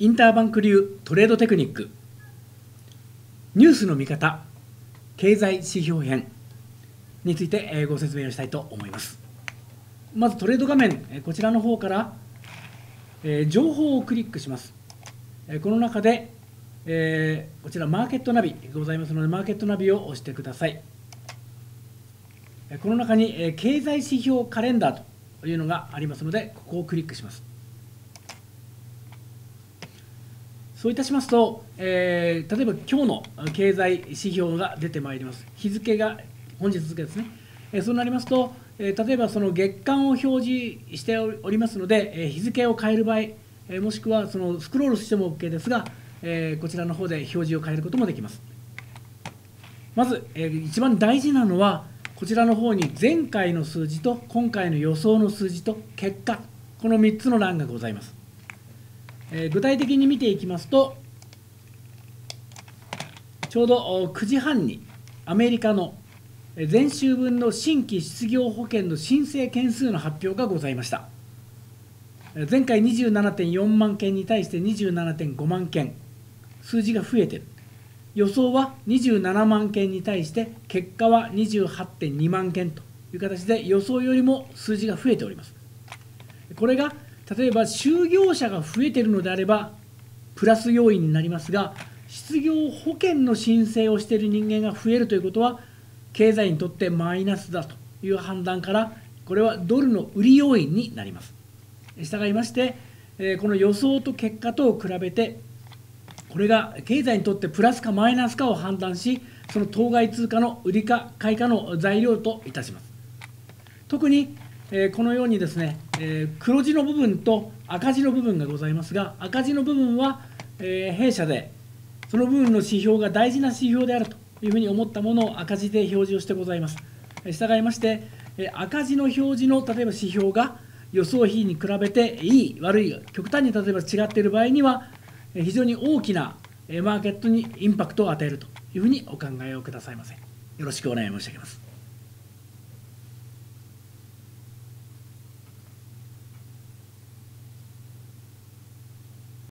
インターバンク流トレードテクニック。ニュースの見方。経済指標編についてご説明をしたいと思います。まずトレード画面こちらの方から情報をクリックします。この中でこちらマーケットナビございますのでマーケットナビを押してください。この中に経済指標カレンダーというのがありますのでここをクリックします。そういたしますと、えー、例えば今日の経済指標が出てまいります。日付が本日付ですね。えー、そうなりますと、えー、例えばその月間を表示しておりますので、え日付を変える場合、えもしくはそのスクロールしても OK ですが、えこちらの方で表示を変えることもできます。まず、え一番大事なのは、こちらの方に前回の数字と今回の予想の数字と結果、この3つの欄がございます。え具体的に見ていきますとちょうど9時半にアメリカの前週分の新規失業保険の申請件数の発表がございました。前回27.4万件に対して27.5万件数字が増えている。予想は27万件に対して結果は28.2万件という形で予想よりも数字が増えております。これが例えば就業者が増えているのであればプラス要因になりますが失業保険の申請をしている人間が増えるということは経済にとってマイナスだという判断からこれはドルの売り要因になります。したがいましてこの予想と結果とを比べてこれが経済にとってプラスかマイナスかを判断しその当該通貨の売りか買いかの材料といたします。特にえこのようにですね、え黒字の部分と赤字の部分がございますが赤字の部分は、え弊社でその部分の指標が大事な指標であるというふうに思ったものを赤字で表示をしてございます。したがいまして、え赤字の表示の例えば指標が予想比に比べていい悪い極端に例えば違っている場合には非常に大きなマーケットにインパクトを与えるというふうにお考えをくださいませ。よろしくお願い申し上げます。